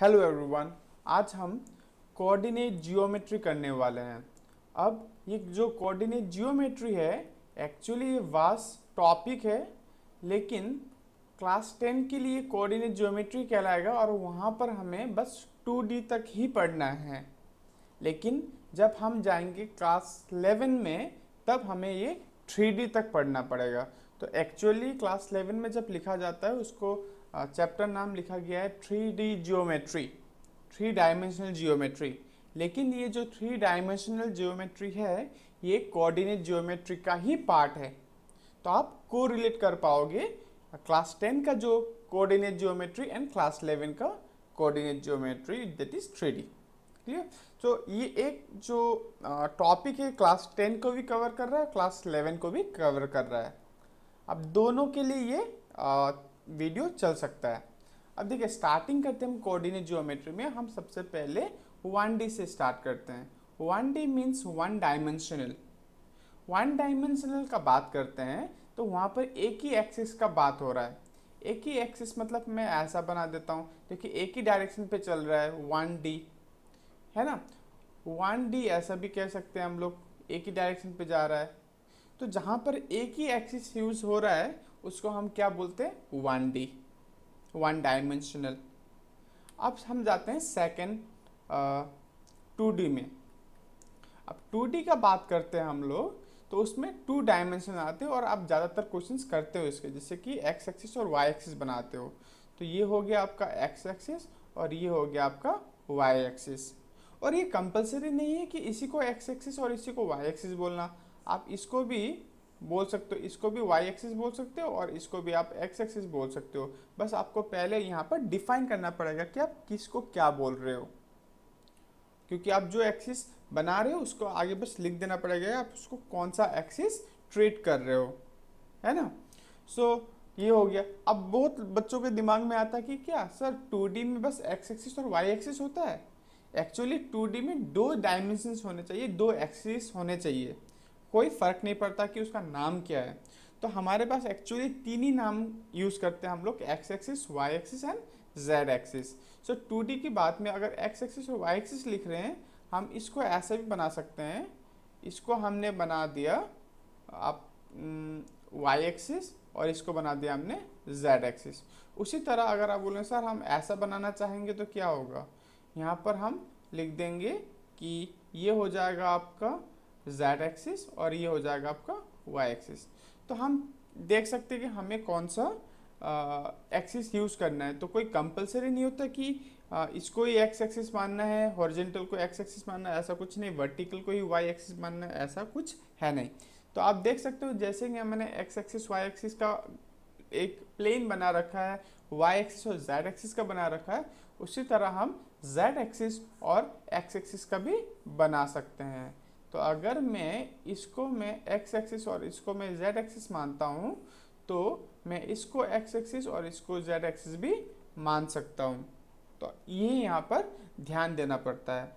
Hello everyone आज हम coordinate geometry करने वाले हैं। अब ये जो कोऑर्डिनेट जियोमेट्री है एक्चुअली ये वास टॉपिक है, लेकिन क्लास टेन के लिए कोऑर्डिनेट जियोमेट्री कहलाएगा और वहाँ पर हमें बस टू डी तक ही पढ़ना है। लेकिन जब हम जाएँगे क्लास 11 में, तब हमें ये थ्री डी तक पढ़ना पड़ेगा। तो एक्चुअली क्लास 11 में जब लिखा जाता है, उसको चैप्टर नाम लिखा गया है three D geometry, three dimensional geometry. लेकिन ये जो थ्री डायमेंशनल जियोमेट्री है, ये कोऑर्डिनेट जियोमेट्री का ही पार्ट है। तो आप को रिलेट कर पाओगे, क्लास टेन का जो coordinate geometry and class eleven का coordinate geometry that is three D. Clear तो ये एक जो टॉपिक है, क्लास टेन को भी कवर कर रहा है, क्लास इलेवन को भी कवर कर रहा है। अब दोनों के लिए ये वीडियो चल सकता है। अब देखिए स्टार्टिंग करते हैं हम कोऑर्डिनेट जियोमेट्री में। हम सबसे पहले वन डी से स्टार्ट करते हैं। One D means one dimensional one dimensional का बात करते हैं तो वहाँ पर एक ही एक्सिस का बात हो रहा है। एक ही एक्सिस मतलब मैं ऐसा बना देता हूँ। देखिए, एक ही डायरेक्शन पे चल रहा है वन डी है ना? वन डी ऐसा भी कह सकते हैं हम लोग। एक ही डायरेक्शन पे जा रहा है। तो जहाँ पर एक ही एक्सिस यूज़ हो रहा है उसको हम क्या बोलते हैं? वन डी वन डायमेंशनल अब हम जाते हैं सेकेंड टू डी में. अब टू डी का बात करते हैं हम लोग तो उसमें टू डायमेंशन आते हैं और आप ज़्यादातर क्वेश्चंस करते हो इसके, जैसे कि एक्स एक्सिस और वाई एक्सिस बनाते हो। तो ये हो गया आपका एक्स एक्सिस और ये हो गया आपका वाई एक्सिस और ये कंपलसरी नहीं है कि इसी को एक्स एक्सिस और इसी को वाई एक्सिस बोलना। आप इसको भी बोल सकते हो इसको भी वाई एक्सिस बोल सकते हो और इसको भी आप एक्स एक्सिस बोल सकते हो। बस आपको पहले यहाँ पर डिफाइन करना पड़ेगा कि आप किसको क्या बोल रहे हो। क्योंकि आप जो एक्सिस बना रहे हो उसको आगे बस लिख देना पड़ेगा आप उसको कौन सा एक्सिस ट्रेट कर रहे हो है ना? सो so, ये हो गया। अब बहुत बच्चों के दिमाग में आता है कि क्या सर टू में बस एक्स एक्सिस और वाई एक्सिस होता है? एक्चुअली टू में दो डायमेंशन होने चाहिए दो एक्सिस होने चाहिए। कोई फ़र्क नहीं पड़ता कि उसका नाम क्या है। तो हमारे पास एक्चुअली तीन ही नाम यूज़ करते हैं हम लोग x axis y axis and z axis so two D की बात में अगर एक्स एक्सिस और वाई एक्सिस लिख रहे हैं, हम इसको ऐसे भी बना सकते हैं। इसको हमने बना दिया आप वाई एक्सिस और इसको बना दिया हमने जेड एक्सिस उसी तरह अगर आप बोलें, सर, हम ऐसा बनाना चाहेंगे तो क्या होगा? यहाँ पर हम लिख देंगे कि ये हो जाएगा आपका जेड एक्सिस और ये हो जाएगा आपका वाई एक्सिस तो हम देख सकते हैं कि हमें कौन सा एक्सिस यूज़ करना है। तो कोई कंपलसरी नहीं होता कि आ, इसको ही एक्स एक्सिस मानना है हॉरिजेंटल को एक्स एक्सिस मानना है ऐसा कुछ नहीं। वर्टिकल को ही वाई एक्सिस मानना है ऐसा कुछ है नहीं। तो आप देख सकते हो जैसे कि मैंने एक्स एक्सिस वाई एक्सिस का एक प्लेन बना रखा है वाई एक्सिस और जेड एक्सिस का बना रखा है उसी तरह हम जेड एक्सिस और एक्स एक्सिस का भी बना सकते हैं। तो अगर मैं इसको मैं एक्स एक्सिस और इसको मैं जेड एक्सिस मानता हूँ तो मैं इसको एक्स एक्सिस और इसको जेड एक्सिस भी मान सकता हूँ। तो ये यहाँ पर ध्यान देना पड़ता है।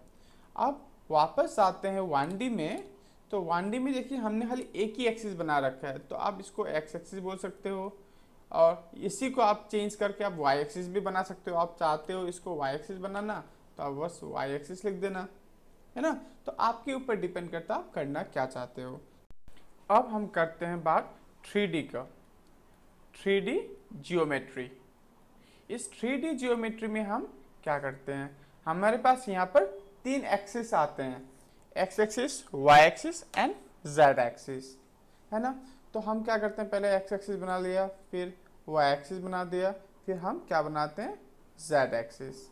अब वापस आते हैं वन में। तो वन में देखिए हमने खाली एक ही एक्सिस बना रखा है। तो आप इसको एक्स एक्सिस बोल सकते हो। और इसी को आप चेंज करके आप वाई एक्सिस भी बना सकते हो। आप चाहते हो इसको वाई एक्सिस बनाना तो आप बस वाई एक्सिस लिख देना। है ना? तो आपके ऊपर डिपेंड करता आप करना क्या चाहते हो। अब हम करते हैं बात थ्री का। थ्री डी जियोमेट्री इस थ्री डी जियोमेट्री में हम क्या करते हैं? हमारे पास यहाँ पर तीन एक्सिस आते हैं। X axis y axis and z axis है ना? तो हम क्या करते हैं? पहले एक्स एक्सिस बना लिया, फिर वाई एक्सिस बना दिया, फिर हम क्या बनाते हैं? जेड एक्सिस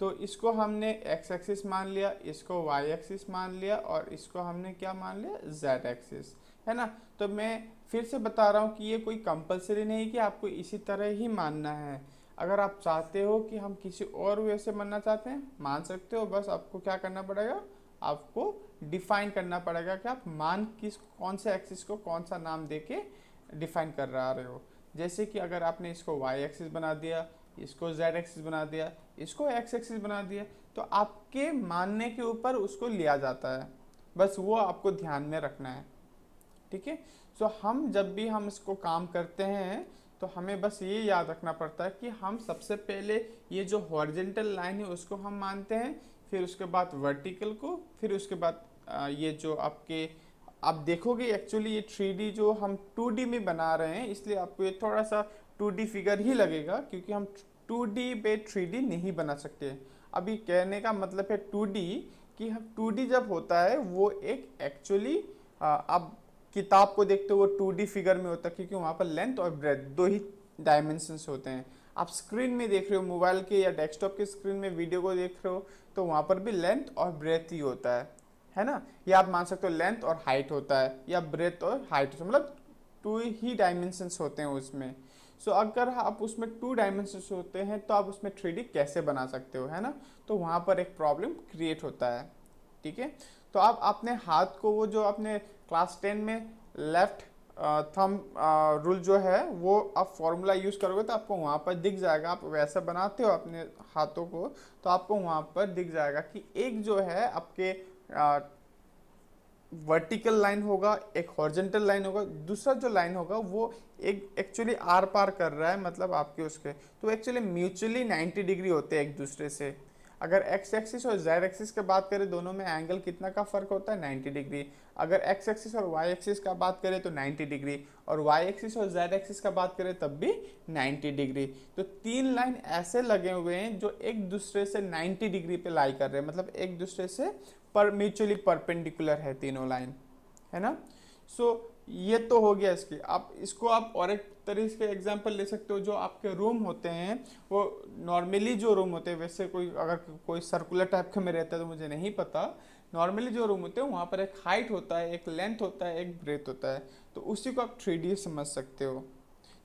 तो इसको हमने एक्स एक्सिस मान लिया, इसको वाई एक्सिस मान लिया और इसको हमने क्या मान लिया? जेड एक्सिस है ना? तो मैं फिर से बता रहा हूँ कि ये कोई कंपलसरी नहीं कि आपको इसी तरह ही मानना है। अगर आप चाहते हो कि हम किसी और वे से मानना चाहते हैं, मान सकते हो। बस आपको क्या करना पड़ेगा? आपको डिफाइन करना पड़ेगा कि आप मान किस, कौन से एक्सिस को कौन सा नाम दे के डिफाइन कर रहा रहे हो। जैसे कि अगर आपने इसको वाई एक्सिस बना दिया, इसको जेड एक्सिस बना दिया इसको एक्स एक्सिस बना दिया तो आपके मानने के ऊपर उसको लिया जाता है। बस वो आपको ध्यान में रखना है। ठीक है? सो हम जब भी हम इसको काम करते हैं तो हमें बस ये याद रखना पड़ता है कि हम सबसे पहले ये जो हॉरिजेंटल लाइन है, उसको हम मानते हैं, फिर उसके बाद वर्टिकल को, फिर उसके बाद ये जो आपके, आप देखोगे एक्चुअली ये थ्री जो हम टू में बना रहे हैं, इसलिए आपको ये थोड़ा सा टू फिगर ही लगेगा, क्योंकि हम टू डी पे थ्री डी नहीं बना सकते। अभी कहने का मतलब है टू डी कि हम टू डी जब होता है, वो एक एक्चुअली आप किताब को देखते हो, वो टू डी फिगर में होता है, क्योंकि वहाँ पर लेंथ और ब्रेथ दो ही डायमेंशंस होते हैं। आप स्क्रीन में देख रहे हो मोबाइल के या डेस्कटॉप के स्क्रीन में वीडियो को देख रहे हो तो वहाँ पर भी लेंथ और ब्रेथ ही होता है। है ना? या आप मान सकते हो लेंथ और हाइट होता है, या ब्रेथ और हाइट मतलब टू ही डायमेंशंस होते हैं उसमें। सो so, अगर आप उसमें टू डायमेंशन होते हैं तो आप उसमें थ्री कैसे बना सकते हो है ना? तो वहाँ पर एक प्रॉब्लम क्रिएट होता है ठीक है? तो आप अपने हाथ को वो जो अपने क्लास टेन में लेफ़्ट थम रूल जो है वो आप फॉर्मूला यूज़ करोगे तो आपको वहाँ पर दिख जाएगा। आप वैसे बनाते हो अपने हाथों को तो आपको वहाँ पर दिख जाएगा कि एक जो है आपके वर्टिकल लाइन होगा, एक हॉर्जेंटल लाइन होगा, दूसरा जो लाइन होगा, वो एक एक्चुअली आर पार कर रहा है मतलब आपके उसके। तो एक्चुअली म्यूचुअली 90 डिग्री होते हैं एक दूसरे से। अगर एक्स एक्सिस और जेड एक्सिस की बात करें, दोनों में एंगल कितना का फ़र्क होता है? 90 डिग्री अगर एक्स एक्सिस और वाई एक्सिस का बात करें तो 90 डिग्री और वाई एक्सिस और जेड एक्सिस का बात करें, तब भी 90 डिग्री तो तीन लाइन ऐसे लगे हुए हैं जो एक दूसरे से 90 डिग्री पे लाई कर रहे हैं। मतलब एक दूसरे से पर म्यूचुअली परपेंडिकुलर है तीनों लाइन है ना? सो so, ये तो हो गया इसकी। आप इसको आप और एक तरीके के एग्ज़ाम्पल ले सकते हो जो आपके रूम होते हैं वो नॉर्मली जो रूम होते हैं वैसे कोई अगर कोई सर्कुलर टाइप का में रहता है तो मुझे नहीं पता। नॉर्मली जो रूम होते हैं वहाँ पर एक हाइट होता है एक लेंथ होता है एक ब्रेथ होता है। तो उसी को आप थ्री समझ सकते हो।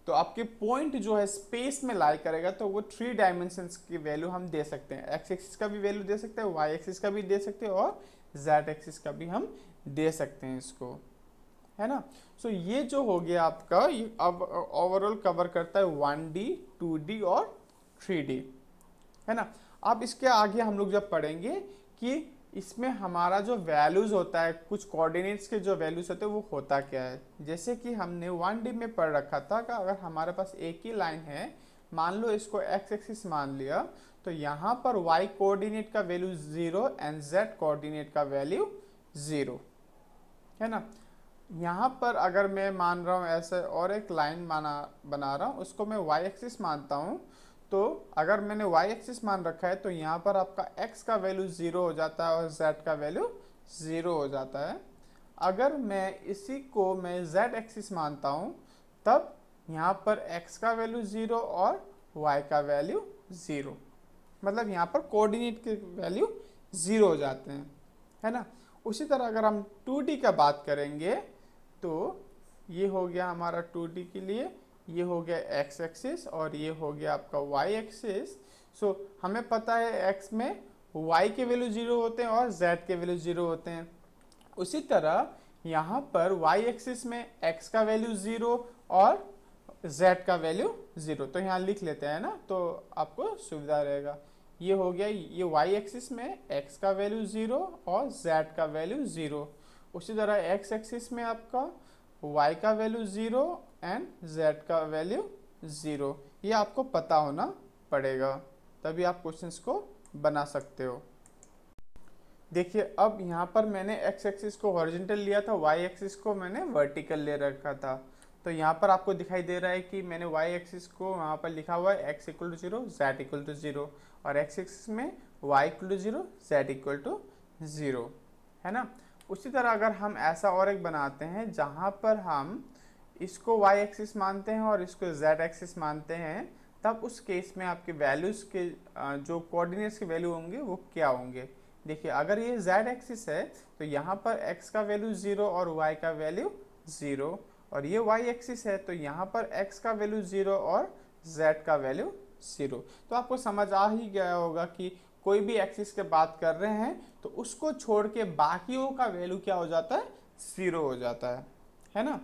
तो आपके पॉइंट जो है स्पेस में लाई करेगा तो वो थ्री डायमेंशन की वैल्यू हम दे सकते हैं। एक्स एक्सिस का भी वैल्यू दे सकते हैं वाई एक्सिस का भी दे सकते हैं और जेड एक्सिस का भी हम दे सकते हैं इसको। है ना? सो so, ये जो हो गया आपका ये अब ओवरऑल कवर करता है वन डी टू डी और थ्री डी है ना? अब इसके आगे हम लोग जब पढ़ेंगे कि इसमें हमारा जो वैल्यूज़ होता है, कुछ कोऑर्डिनेट्स के जो वैल्यूज़ होते हैं, वो होता क्या है? जैसे कि हमने वन डी में पढ़ रखा था कि अगर हमारे पास एक ही लाइन है, मान लो इसको एक्स एक्सिस मान लिया तो यहाँ पर वाई कोऑर्डिनेट का value zero and z coordinate का वैल्यू ज़ीरो है ना? यहाँ पर अगर मैं मान रहा हूँ, ऐसे और एक लाइन माना, बना रहा हूँ, उसको मैं वाई एक्सिस मानता हूँ तो अगर मैंने वाई एक्सिस मान रखा है तो यहाँ पर आपका एक्स का वैल्यू ज़ीरो हो जाता है और जेड का वैल्यू ज़ीरो हो जाता है। अगर मैं इसी को मैं जेड एक्सिस मानता हूँ, तब यहाँ पर एक्स का वैल्यू ज़ीरो और वाई का वैल्यू ज़ीरो मतलब यहाँ पर कोऑर्डिनेट के वैल्यू ज़ीरो हो जाते हैं, है ना? उसी तरह अगर हम टू का बात करेंगे तो ये हो गया हमारा टू के लिए। ये हो गया एक्स एक्सिस और ये हो गया आपका वाई एक्सिस सो हमें पता है एक्स में वाई के वैल्यू ज़ीरो होते हैं और जेड के वैल्यू ज़ीरो होते हैं. उसी तरह यहाँ पर वाई एक्सिस में एक्स का वैल्यू ज़ीरो और जेड का वैल्यू ज़ीरो तो यहाँ लिख लेते हैं ना तो आपको सुविधा रहेगा. ये हो गया, ये वाई एक्सिस में एक्स का वैल्यू ज़ीरो और जेड का वैल्यू ज़ीरो उसी तरह एक्स एक्सिस में आपका y का वैल्यू ज़ीरो एंड z का वैल्यू ज़ीरो। ये आपको पता होना पड़ेगा, तभी आप क्वेश्चंस को बना सकते हो। देखिए, अब यहाँ पर मैंने एक्स एक्सिस को हॉरिजेंटल लिया था वाई एक्सिस को मैंने वर्टिकल ले रखा था। तो यहाँ पर आपको दिखाई दे रहा है कि मैंने वाई एक्सिस को वहाँ पर लिखा हुआ है x equal to zero z equal to zero और एक्स एक्सिस में y equal to zero z equal to zero है ना? उसी तरह अगर हम ऐसा और एक बनाते हैं, जहाँ पर हम इसको y एक्सिस मानते हैं और इसको z एक्सिस मानते हैं, तब उस केस में आपके वैल्यूज़ के जो कोऑर्डिनेट्स के वैल्यू होंगे, वो क्या होंगे? देखिए, अगर ये z एक्सिस है तो यहाँ पर x का वैल्यू ज़ीरो और y का वैल्यू ज़ीरो और ये y एक्सिस है तो यहाँ पर x का वैल्यू ज़ीरो और z का वैल्यू ज़ीरो तो आपको समझ आ ही गया होगा कि कोई भी एक्सिस के बात कर रहे हैं तो उसको छोड़ के बाकियों का वैल्यू क्या हो जाता है? ज़ीरो हो जाता है। है ना?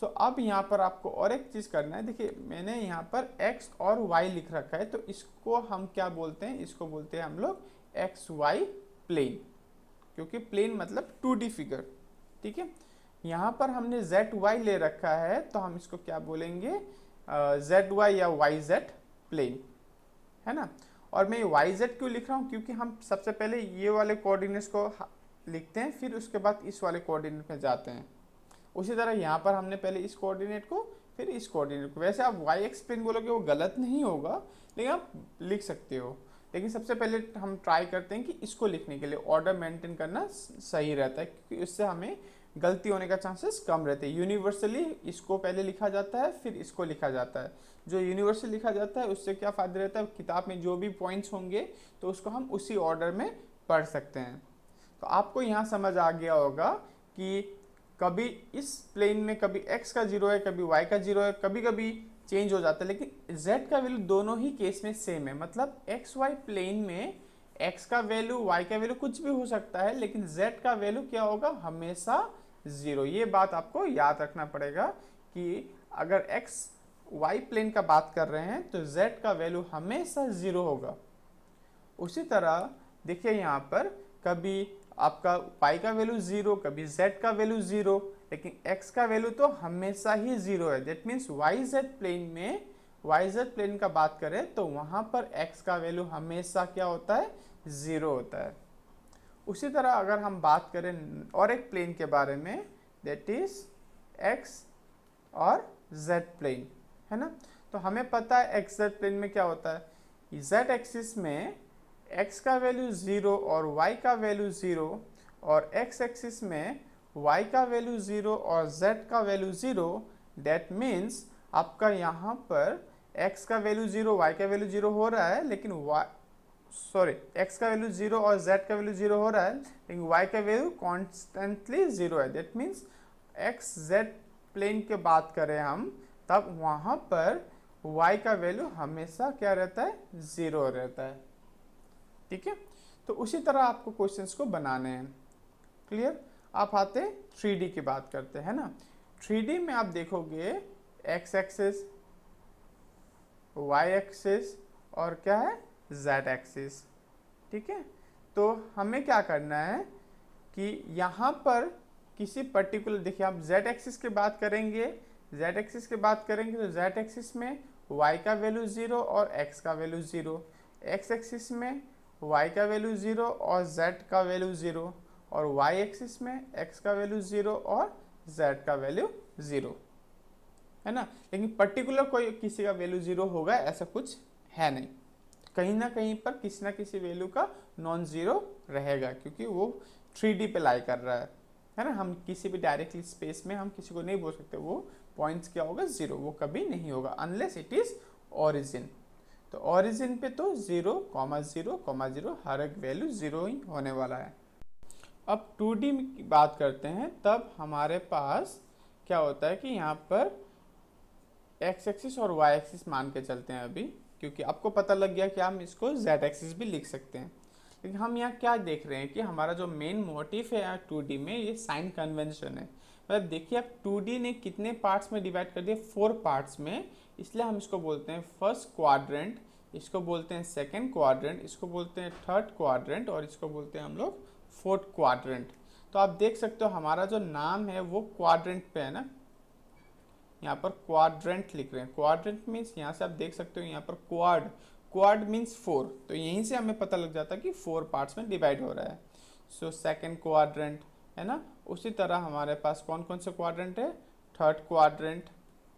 सो so, अब यहाँ पर आपको और एक चीज़ करना है। देखिए मैंने यहाँ पर x और y लिख रखा है तो इसको हम क्या बोलते हैं? इसको बोलते हैं हम लोग एक्स वाई प्लेन क्योंकि प्लेन मतलब टू डी फिगर ठीक है? यहाँ पर हमने जेड वाई ले रखा है तो हम इसको क्या बोलेंगे? जेड वाई या वाई जेड प्लेन है ना? और मैं वाई जेड क्यों लिख रहा हूँ? क्योंकि हम सबसे पहले ये वाले कोऑर्डिनेट्स को लिखते हैं फिर उसके बाद इस वाले कोऑर्डिनेट में जाते हैं। उसी तरह यहाँ पर हमने पहले इस कोऑर्डिनेट को, फिर इस कोऑर्डिनेट को। वैसे आप वाई एक्स प्लेन बोलोगे वो गलत नहीं होगा, लेकिन आप लिख सकते हो। लेकिन सबसे पहले हम ट्राई करते हैं कि इसको लिखने के लिए ऑर्डर मेंटेन करना सही रहता है, क्योंकि इससे हमें गलती होने का चांसेस कम रहते हैं। यूनिवर्सली इसको पहले लिखा जाता है, फिर इसको लिखा जाता है। जो यूनिवर्सल लिखा जाता है, उससे क्या फ़ायदा रहता है? किताब में जो भी पॉइंट्स होंगे तो उसको हम उसी ऑर्डर में पढ़ सकते हैं। तो आपको यहाँ समझ आ गया होगा कि कभी इस प्लेन में, कभी x का ज़ीरो है, कभी y का ज़ीरो है कभी कभी चेंज हो जाता है, लेकिन z का वैल्यू दोनों ही केस में सेम है। मतलब एक्स वाई प्लेन में x का वैल्यू y का वैल्यू कुछ भी हो सकता है, लेकिन z का वैल्यू क्या होगा? हमेशा ज़ीरो ये बात आपको याद रखना पड़ेगा कि अगर x, y प्लेन का बात कर रहे हैं तो z का वैल्यू हमेशा ज़ीरो होगा। उसी तरह, देखिए यहाँ पर, कभी आपका पाई का वैल्यू ज़ीरो कभी जेड का वैल्यू ज़ीरो लेकिन एक्स का वैल्यू तो हमेशा ही ज़ीरो है। That means y z plane में वाई जेड प्लेन का बात करें तो वहाँ पर एक्स का वैल्यू हमेशा क्या होता है? ज़ीरो होता है। उसी तरह अगर हम बात करें और एक प्लेन के बारे में दैट इज़ एक्स और जेड प्लेन है ना? तो हमें पता है एक्स जेड प्लेन में क्या होता है? जेड एक्सिस में x का वैल्यू ज़ीरो और y का वैल्यू ज़ीरो और x एक्सिस में y का वैल्यू ज़ीरो और z का वैल्यू ज़ीरो डेट मीन्स आपका यहाँ पर x का वैल्यू ज़ीरो y का वैल्यू ज़ीरो हो रहा है लेकिन y सॉरी x का वैल्यू ज़ीरो और z का वैल्यू ज़ीरो हो रहा है लेकिन y का वैल्यू कॉन्स्टेंटली ज़ीरो है that means x z plane के बात करें हम तब वहाँ पर y का वैल्यू हमेशा क्या रहता है ज़ीरो रहता है ठीक है? तो उसी तरह आपको क्वेश्चंस को बनाने हैं। क्लियर आप आते थ्री डी की बात करते, हैं ना? थ्री डी में आप देखोगे एक्स एक्सिस वाई एक्सिस और क्या है? जेड एक्सिस ठीक है? तो हमें क्या करना है कि यहाँ पर किसी पर्टिकुलर देखिए आप जेड एक्सिस की बात करेंगे जेड एक्सिस की बात करेंगे तो जेड एक्सिस में वाई का वैल्यू ज़ीरो और एक्स का वैल्यू ज़ीरो एक्स एक्सिस में y का वैल्यू ज़ीरो और z का वैल्यू ज़ीरो और y एक्सिस में x का वैल्यू ज़ीरो और z का वैल्यू ज़ीरो है ना? लेकिन पर्टिकुलर कोई किसी का वैल्यू ज़ीरो होगा, ऐसा कुछ है नहीं। कहीं ना कहीं पर किसी ना किसी वैल्यू का नॉन ज़ीरो रहेगा, क्योंकि वो थ्री डी पे लाई कर रहा है है ना? हम किसी भी डायरेक्टली स्पेस में हम किसी को नहीं बोल सकते, वो पॉइंट्स क्या होगा? ज़ीरो वो कभी नहीं होगा अनलेस इट इज़ ओरिजिन तो ओरिजिन पे तो zero comma zero comma zero हर एक वैल्यू ज़ीरो ही होने वाला है। अब टू डी की बात करते हैं, तब हमारे पास क्या होता है कि यहाँ पर एक्स एक्सिस और वाई एक्सिस मान के चलते हैं अभी, क्योंकि आपको पता लग गया कि हम इसको जेड एक्सिस भी लिख सकते हैं। लेकिन हम यहाँ क्या देख रहे हैं कि हमारा जो मेन मोटिव है यहाँ टू में, ये साइन कन्वेंशन है। मतलब देखिए आप टू डी ने कितने पार्ट्स में डिवाइड कर दिया फोर पार्ट्स में इसलिए हम इसको बोलते हैं फ़र्स्ट क्वाड्रेंट, इसको बोलते हैं सेकेंड क्वाड्रेंट, इसको बोलते हैं थर्ड क्वाड्रेंट और इसको बोलते हैं हम लोग फोर्थ क्वाड्रेंट। तो आप देख सकते हो हमारा जो नाम है वो क्वाड्रेंट पे है ना? यहाँ पर क्वाड्रेंट लिख रहे हैं। क्वाड्रेंट मीन्स यहाँ से आप देख सकते हो यहाँ पर क्वाड क्वाड मीन्स फोर तो यहीं से हमें पता लग जाता है कि फोर पार्ट्स में डिवाइड हो रहा है। सो सेकेंड क्वाड्रेंट है ना? उसी तरह हमारे पास कौन कौन से क्वाड्रेंट है? थर्ड क्वाड्रेंट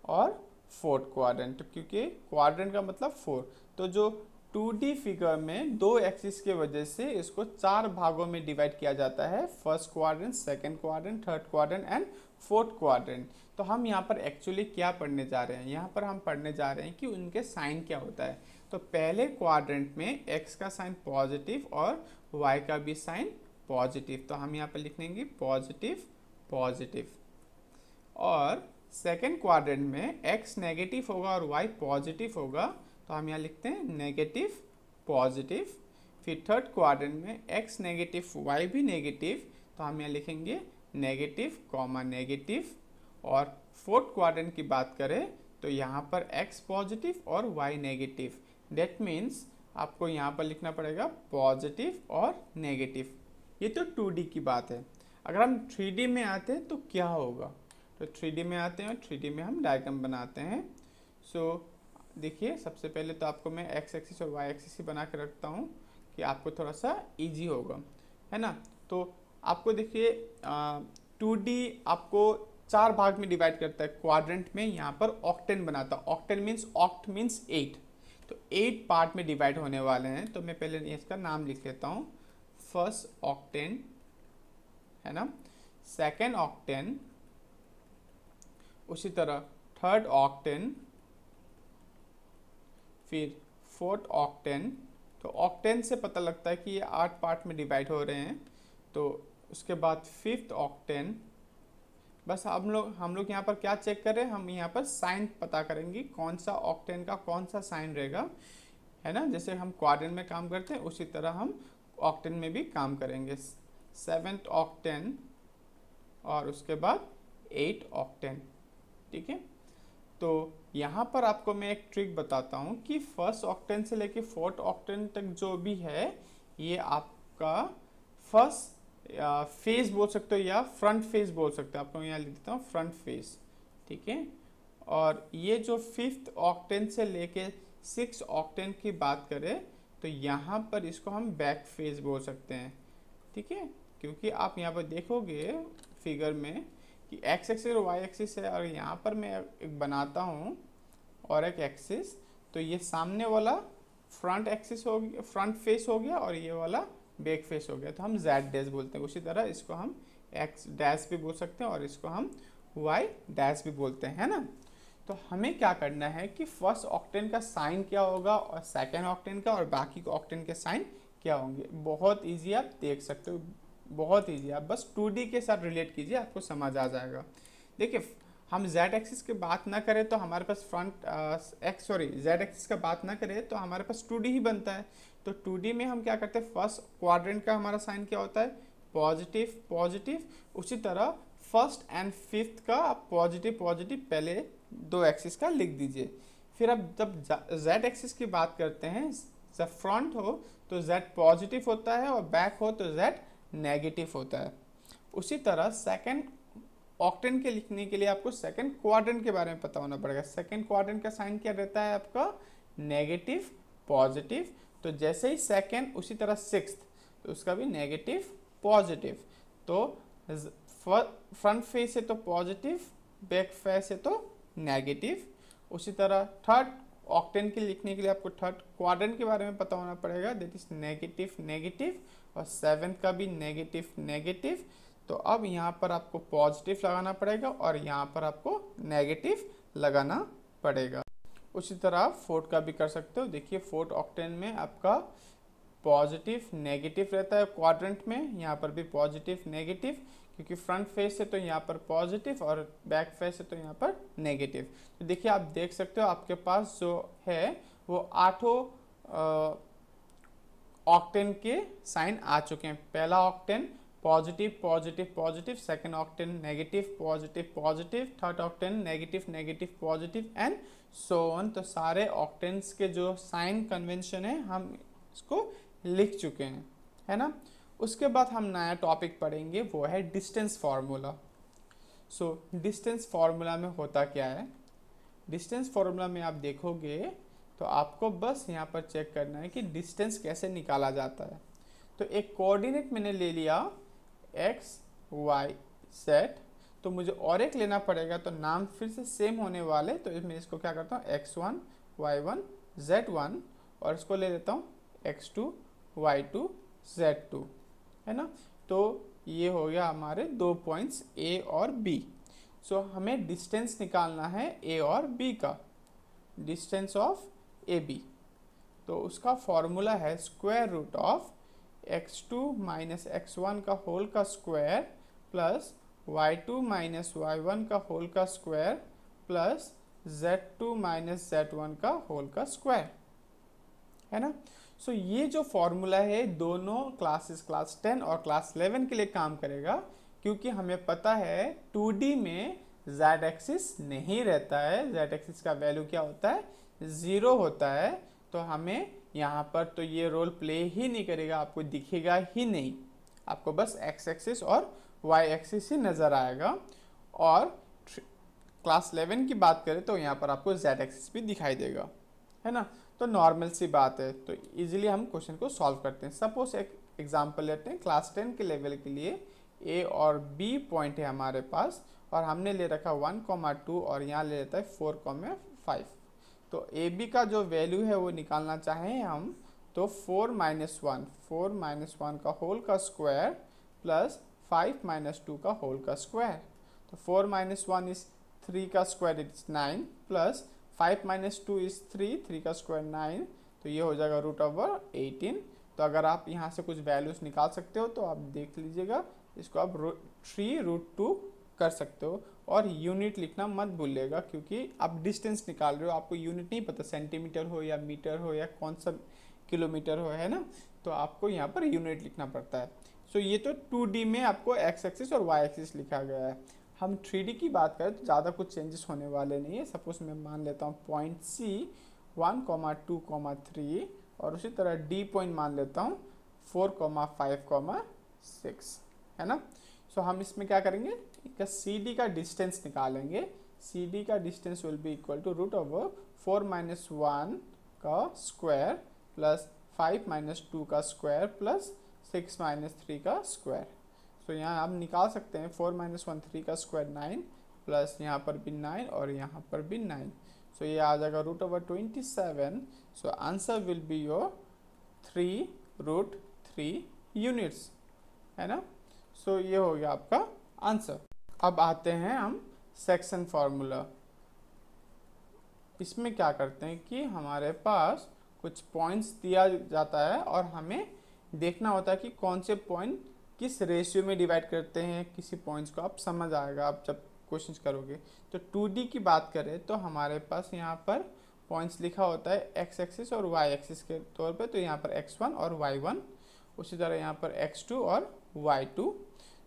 और फोर्थ क्वाड्रेंट क्योंकि क्वाड्रेंट का मतलब फोर तो जो 2D फिगर में दो एक्सिस के वजह से इसको चार भागों में डिवाइड किया जाता है first quadrant second quadrant third quadrant and fourth quadrant तो हम यहाँ पर एक्चुअली क्या पढ़ने जा रहे हैं? यहाँ पर हम पढ़ने जा रहे हैं कि उनके साइन क्या होता है। तो पहले क्वाड्रेंट में एक्स का साइन पॉजिटिव और वाई का भी साइन पॉजिटिव तो हम यहाँ पर लिख लेंगे पॉजिटिव पॉजिटिव और सेकेंड क्वाड्रेंट में एक्स नेगेटिव होगा और वाई पॉजिटिव होगा तो हम यहाँ लिखते हैं नेगेटिव पॉजिटिव फिर थर्ड क्वाड्रेंट में एक्स नेगेटिव वाई भी नेगेटिव तो हम यहाँ लिखेंगे नेगेटिव कॉमा नेगेटिव और फोर्थ क्वाड्रेंट की बात करें तो यहाँ पर एक्स पॉजिटिव और वाई नेगेटिव डेट मीन्स आपको यहाँ पर लिखना पड़ेगा पॉजिटिव और नेगेटिव ये तो टू की बात है। अगर हम थ्री में आते हैं तो क्या होगा? तो थ्री में आते हैं और थ्री में हम डायग्राम बनाते हैं। सो so, देखिए सबसे पहले तो आपको मैं एक्स एक्सिस और वाई एक्सिस ही बना के रखता हूँ कि आपको थोड़ा सा इजी होगा है ना? तो आपको देखिए टू डी आपको चार भाग में डिवाइड करता है। क्वाड्रेंट में यहाँ पर ऑक्टेन बनाता है। Octant means oct means eight. तो एट पार्ट में डिवाइड होने वाले हैं। तो मैं पहले इसका नाम लिख लेता हूँ। फ़र्स्ट ऑक्टेन है ना? सेकेंड ऑक्टेन उसी तरह थर्ड ऑक्टेन, फिर फोर्थ ऑक्टेन तो ऑक्टेन से पता लगता है कि ये आठ पार्ट में डिवाइड हो रहे हैं तो उसके बाद फिफ्थ ऑक्टेन। बस हम लोग हम लोग यहाँ पर क्या चेक करें हम यहाँ पर साइन पता करेंगे कौन सा ऑक्टेन का कौन सा साइन रहेगा, है ना? जैसे हम क्वाड्रेंट में काम करते हैं, उसी तरह हम ऑक्टेन में भी काम करेंगे। सेवेंथ ऑक्टेन और उसके बाद एट ऑक्टेन ठीक है? तो यहाँ पर आपको मैं एक ट्रिक बताता हूँ कि फ़र्स्ट ऑक्टेन से लेके फोर्थ ऑक्टेन तक जो भी है, ये आपका फ़र्स्ट फेस बोल सकते हो या फ्रंट फेस बोल सकते हो। आपको यहाँ लिख देता हूँ फ्रंट फेस ठीक है? और ये जो फिफ्थ ऑक्टेन से लेके सिक्स ऑक्टेन की बात करें तो यहाँ पर इसको हम बैक फेस बोल सकते हैं, ठीक है? क्योंकि आप यहाँ पर देखोगे फिगर में कि एक्स एक्सिस और वाई एक्सिस है, और यहाँ पर मैं एक बनाता हूँ और एक एक्सिस तो ये सामने वाला फ्रंट एक्सिस हो गया फ्रंट फेस हो गया और ये वाला बैक फेस हो गया। तो हम जेड डैश बोलते हैं, उसी तरह इसको हम एक्स डैश भी बोल सकते हैं और इसको हम वाई डैश भी बोलते हैं ना? तो हमें क्या करना है कि फ़र्स्ट ऑक्टेन का साइन क्या होगा और सेकेंड ऑक्टेन का और बाकी ऑक्टेन के साइन क्या होंगे? बहुत ईजी आप देख सकते हो। बहुत ईजी आप बस टू के साथ रिलेट कीजिए, आपको समझ आ जाएगा। देखिए, हम z एक्सिस की बात ना करें तो हमारे पास front x sorry z axis का बात ना करें तो हमारे पास 2D ही बनता है। तो 2D में हम क्या करते हैं? फ़र्स्ट क्वाड्रेंट का हमारा साइन क्या होता है? पॉजिटिव पॉजिटिव उसी तरह फ़र्स्ट एंड फिफ्थ का आप पॉजिटिव पॉजिटिव पहले दो एक्सिस का लिख दीजिए। फिर अब जब z एक्सिस की बात करते हैं, जब फ्रंट हो तो जेड पॉजिटिव होता है और बैक हो तो z नेगेटिव होता है। उसी तरह सेकेंड ऑक्टेन के लिखने के लिए आपको सेकेंड क्वाड्रेंट के बारे में पता होना पड़ेगा। सेकेंड क्वाड्रेंट का साइन क्या रहता है आपका? नेगेटिव पॉजिटिव तो जैसे ही सेकेंड उसी तरह सिक्स तो उसका भी नेगेटिव पॉजिटिव तो फ्रंट फेस है तो पॉजिटिव बैक फेस है तो नेगेटिव उसी तरह थर्ड ऑक्टेन के लिखने के लिए आपको थर्ड क्वाड्रेंट के बारे में पता होना पड़ेगा। दैट इज़ नेगेटिव नेगेटिव और सेवेंथ का भी नेगेटिव नेगेटिव तो अब यहाँ पर आपको पॉजिटिव लगाना पड़ेगा और यहाँ पर आपको नेगेटिव लगाना पड़ेगा। उसी तरह आप फोर्थ का भी कर सकते हो। देखिए फोर्थ ऑक्टेन में आपका पॉजिटिव नेगेटिव रहता है। क्वाड्रेंट में यहाँ पर भी पॉजिटिव नेगेटिव क्योंकि फ्रंट फेस है तो यहाँ पर पॉजिटिव और बैक फेस है तो यहाँ पर नेगेटिव तो देखिए, आप देख सकते हो आपके पास जो है, वो आठों ऑक्टेन के साइन आ चुके हैं। पहला octant positive positive positive second octant negative positive positive third octant negative negative positive and so on तो सारे ऑक्टेन्स के जो साइन कन्वेंशन है, हम इसको लिख चुके हैं। है ना? उसके बाद हम नया टॉपिक पढ़ेंगे, वो है distance formula so distance formula में होता क्या है? डिस्टेंस फार्मूला में आप देखोगे तो आपको बस यहाँ पर चेक करना है कि डिस्टेंस कैसे निकाला जाता है। तो एक कोऑर्डिनेट मैंने ले लिया एक्स वाई सेट तो मुझे और एक लेना पड़ेगा तो नाम फिर से सेम होने वाले तो मैं इसको क्या करता हूँ? X one y one z one और इसको ले लेता हूँ x two y two z two है ना? तो ये हो गया हमारे दो पॉइंट्स ए और बी सो so, हमें डिस्टेंस निकालना है ए और बी का. डिस्टेंस ऑफ़ ए बी तो उसका फॉर्मूला है square root of x two minus x one का होल का square plus y two minus y one का होल का square plus z two minus z one का होल का स्क्वायर है ना? सो ये जो फॉर्मूला है, दोनों क्लासेस क्लास टेन और क्लास इलेवन के लिए काम करेगा, क्योंकि हमें पता है 2D में z एक्सिस नहीं रहता है। z एक्सिस का वैल्यू क्या होता है? ज़ीरो होता है। तो हमें यहाँ पर तो ये रोल प्ले ही नहीं करेगा, आपको दिखेगा ही नहीं। आपको बस x एक्सिस और y एक्सिस ही नज़र आएगा। और क्लास 11 की बात करें तो यहाँ पर आपको जेड एक्सिस भी दिखाई देगा। है ना? तो नॉर्मल सी बात है। तो इजीली हम क्वेश्चन को सॉल्व करते हैं। सपोज़ एक एग्जांपल लेते हैं। क्लास टेन के लेवल के लिए ए और बी पॉइंट है हमारे पास और हमने ले रखा वन कॉमा टू और यहाँ ले लेता है फोर कॉमा फाइव तो ए बी का जो वैल्यू है वो निकालना चाहें हम तो four minus one four minus one का होल का square plus five minus two का होल का स्क्वायर तो four minus one is three का square is nine plus five minus two is three three का स्क्वायर नाइन तो ये हो जाएगा रूट ओवर एटीन तो अगर आप यहाँ से कुछ वैल्यूज़ निकाल सकते हो तो आप देख लीजिएगा इसको आप रूट थ्री रूट टू कर सकते हो. और यूनिट लिखना मत भूलिएगा क्योंकि आप डिस्टेंस निकाल रहे हो. आपको यूनिट नहीं पता सेंटीमीटर हो या मीटर हो या कौन सा किलोमीटर हो है ना? तो आपको यहाँ पर यूनिट लिखना पड़ता है. सो so, ये तो 2D में आपको एक्स एक्सिस और वाई एक्सिस लिखा गया है. हम 3D की बात करें तो ज़्यादा कुछ चेंजेस होने वाले नहीं है। सपोज़ मैं मान लेता हूँ point C one comma two comma three और उसी तरह डी पॉइंट मान लेता हूँ four comma five comma six है ना? सो so, हम इसमें क्या करेंगे? सी डी का डिस्टेंस निकालेंगे। सी डी का distance will be equal to root of four minus one का square plus five minus two का square plus six minus three का स्क्वायर सो यहाँ आप निकाल सकते हैं फोर माइनस वन थ्री का स्क्वायर नाइन प्लस यहाँ पर भी नाइन और यहाँ पर भी नाइन। सो ये आ जाएगा root over twenty seven so answer will be your three root three units है ना? सो so, ये हो गया आपका आंसर अब आते हैं हम सेक्शन फार्मूला इसमें क्या करते हैं कि हमारे पास कुछ पॉइंट्स दिया जाता है और हमें देखना होता है कि कौन से पॉइंट किस रेशियो में डिवाइड करते हैं, किसी पॉइंट्स को? आप समझ आएगा, आप जब क्वेश्चन करोगे। तो 2D की बात करें तो हमारे पास यहाँ पर पॉइंट्स लिखा होता है एक्स एक्सिस और वाई एक्सिस के तौर पे। तो यहाँ पर एक्स वन और वाई वन उसी तरह यहाँ पर एक्स टू और वाई टू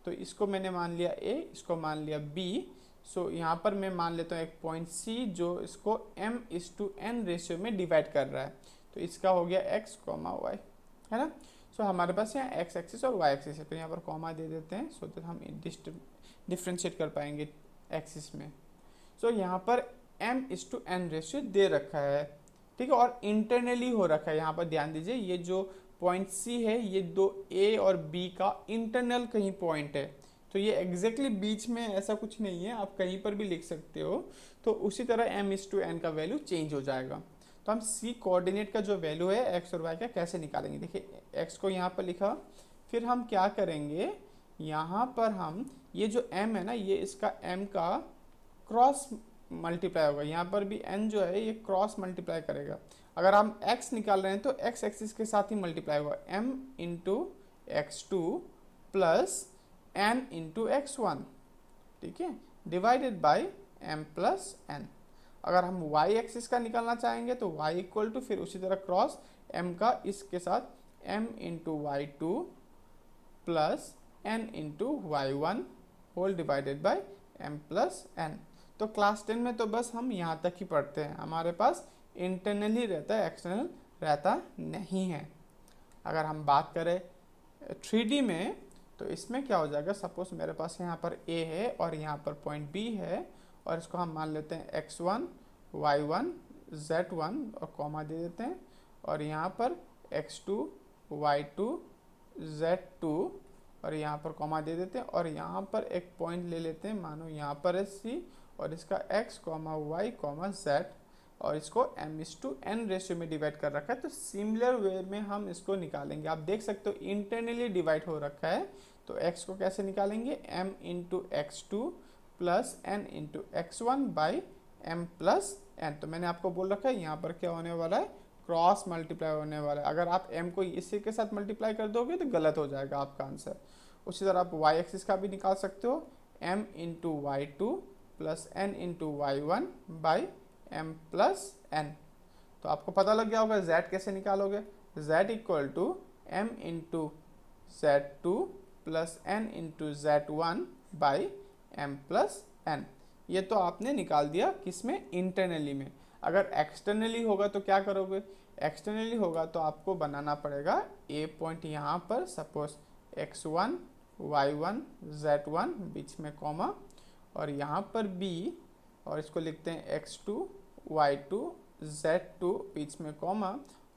तो इसको मैंने मान लिया ए इसको मान लिया बी सो यहाँ पर मैं मान लेता हूँ एक पॉइंट सी जो इसको m is to n ratio में डिवाइड कर रहा है। तो इसका हो गया एक्स कॉमा वाई है ना? सो so, हमारे पास यहाँ एक्स एक्सिस और वाई एक्सिस है तो यहाँ पर कॉमा दे देते हैं सो so दैट हम डिफ्रेंशिएट कर पाएँगे एक्सिस में। सो so, यहाँ पर M is to N ratio दे रखा है ठीक है और इंटरनली हो रखा है। यहाँ पर ध्यान दीजिए ये जो पॉइंट सी है ये दो ए और बी का इंटरनल कहीं पॉइंट है। तो ये एग्जैक्टली exactly बीच में ऐसा कुछ नहीं है आप कहीं पर भी लिख सकते हो तो उसी तरह एम इस टू एन का वैल्यू चेंज हो जाएगा। तो हम सी कोऑर्डिनेट का जो वैल्यू है एक्स और वाई का कैसे निकालेंगे? देखिए एक्स को यहाँ पर लिखा, फिर हम क्या करेंगे? यहाँ पर हम, ये जो एम है ना, ये इसका एम का क्रॉस मल्टीप्लाई होगा। यहाँ पर भी एन जो है, ये क्रॉस मल्टीप्लाई करेगा। अगर हम एक्स निकाल रहे हैं तो एक्स एक्सिस के साथ ही मल्टीप्लाई होगा। M into x two plus n into x one ठीक है? Divided by m plus n अगर हम y एक्सिस का निकालना चाहेंगे तो y इक्वल टू फिर उसी तरह क्रॉस m का इसके साथ m into y two plus n into y one whole divided by m plus n तो क्लास टेन में तो बस हम यहाँ तक ही पढ़ते हैं। हमारे पास इंटरनली रहता है एक्सटर्नल रहता नहीं है। अगर हम बात करें थ्री में तो इसमें क्या हो जाएगा? सपोज़ मेरे पास यहाँ पर ए है और यहाँ पर पॉइंट बी है। और इसको हम मान लेते हैं x one y one z one और कॉमा दे देते हैं। और यहाँ पर x two y two z two और यहाँ पर कॉमा दे देते हैं। और यहाँ पर एक पॉइंट ले लेते हैं। मानो यहाँ पर है सी और इसका x comma y comma z और इसको m is to n ratio में डिवाइड कर रखा है। तो सिमिलर वे में हम इसको निकालेंगे। आप देख सकते हो इंटरनली डिवाइड हो रखा है। तो एक्स को कैसे निकालेंगे? M into x two plus n into x one by m plus n. तो मैंने आपको बोल रखा है, यहाँ पर क्या होने वाला है? क्रॉस मल्टीप्लाई होने वाला है। अगर आप एम को इसी के साथ मल्टीप्लाई कर दोगे तो गलत हो जाएगा आपका आंसर। उसी तरह आप वाई एक्सिस का भी निकाल सकते हो। M into y two plus n into y one by m plus n. तो आपको पता लग गया होगा, जेड कैसे निकालोगे? Z equal to m into z two plus n into z one by m plus n ये तो आपने निकाल दिया किसमें इंटरनली में। अगर एक्सटर्नली होगा तो क्या करोगे? एक्सटर्नली होगा तो आपको बनाना पड़ेगा ए पॉइंट यहाँ पर suppose x one y one z one बीच में कॉमा और यहाँ पर बी और इसको लिखते हैं x two y two z two बीच में कॉमा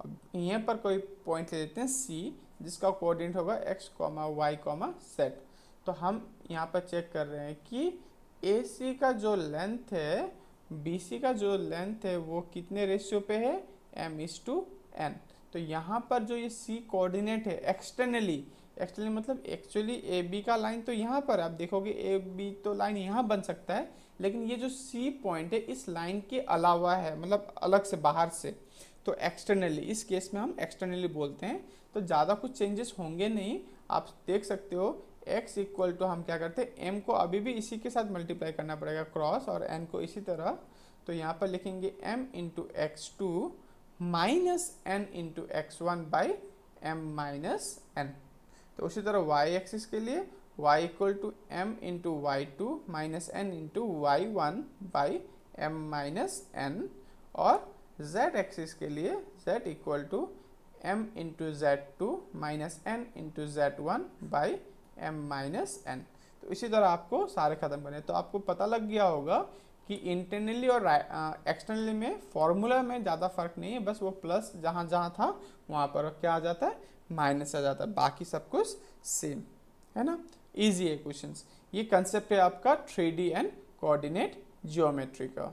अब यहाँ पर कोई पॉइंट ले लेते हैं सी जिसका कोऑर्डिनेट होगा x comma y comma z तो हम यहाँ पर चेक कर रहे हैं कि ए सी का जो लेंथ है बी सी का जो लेंथ है, वो कितने रेशियो पे है? एम इज़ टू एन तो यहाँ पर जो ये सी कोऑर्डिनेट है एक्सटर्नली एक्चुअली मतलब एक्चुअली ए बी का लाइन तो यहाँ पर आप देखोगे ए बी तो लाइन यहाँ बन सकता है, लेकिन ये जो सी पॉइंट है, इस लाइन के अलावा है मतलब अलग से, बाहर से। तो एक्सटर्नली इस केस में हम एक्सटर्नली बोलते हैं। तो ज़्यादा कुछ चेंजेस होंगे नहीं। आप देख सकते हो x इक्वल टू हम क्या करते हैं? m को अभी भी इसी के साथ मल्टीप्लाई करना पड़ेगा क्रॉस और n को इसी तरह। तो यहाँ पर लिखेंगे m into x two minus n into x one by m minus n तो उसी तरह y एक्सिस के लिए y equal to m into y two minus n into y one by m minus n और z axis के लिए z equal to m into z two minus n into z one by m minus n तो इसी तरह आपको सारे खत्म करने तो आपको पता लग गया होगा कि इंटरनली और एक्सटर्नली में फॉर्मूला में ज़्यादा फ़र्क नहीं है। बस वो प्लस जहाँ जहाँ था, वहाँ पर क्या आ जाता है? माइनस आ जाता है। बाकी सब कुछ सेम है ना? इजी है क्वेश्चंस ये कंसेप्ट है आपका थ्री एंड कोऑर्डिनेट जियोमेट्री का।